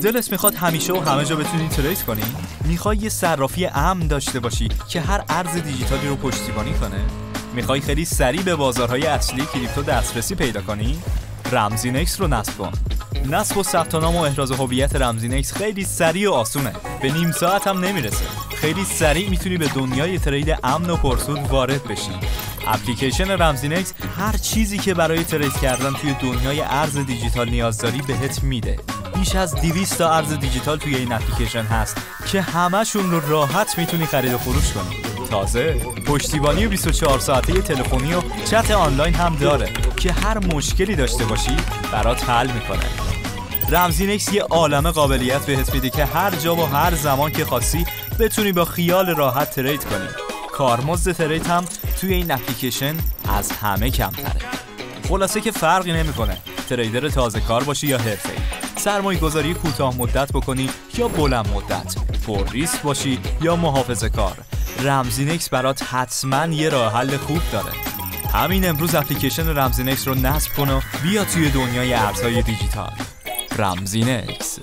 دلت می‌خواد همیشه و همه جا بتونی trade کنی؟ می‌خوای یه صرافی امن داشته باشی که هر ارز دیجیتالی رو پشتیبانی کنه؟ می‌خوای خیلی سریع به بازارهای اصلی crypto دسترسی پیدا کنی؟ رمزینکس رو نصب کن نصب و ثبت نام و احراز هویت رمزینکس خیلی سریع و آسونه به نیم ساعت هم نمی‌رسه خیلی سریع می‌تونی به دنیای trade امن و پرسود وارد بشی اپلیکیشن رمزینکس هر چیزی که برای trade کردن توی دنیای ارز دیجیتال نیاز داری بهت میده. بیش از 200 تا ارز دیجیتال توی این اپلیکیشن هست که همشون رو راحت می‌تونی خرید و فروش کنی. تازه پشتیبانی 24 ساعته تلفنی و چت آنلاین هم داره که هر مشکلی داشته باشی برات حل می‌کنه. رمزینکس یه عالم قابلیت بهت میده که هر جا و هر زمان که خواستی بتونی با خیال راحت ترید کنی. کارمزد ترید هم توی این اپلیکیشن از همه کمتره. خلاصه که فرقی نمی‌کنه. trader تازه کار باشی یا حرفه‌ای سرمایه گذاری کوتاه مدت بکنی یا بلند مدت. پر ریسک باشی یا محافظه کار. رمزینکس برات حتما یه راه حل خوب داره. همین امروز اپلیکیشن رمزینکس رو نصب کن و بیا توی دنیای ارزهای دیجیتال. رمزینکس.